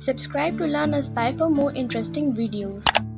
Subscribe to Learn Spy for more interesting videos.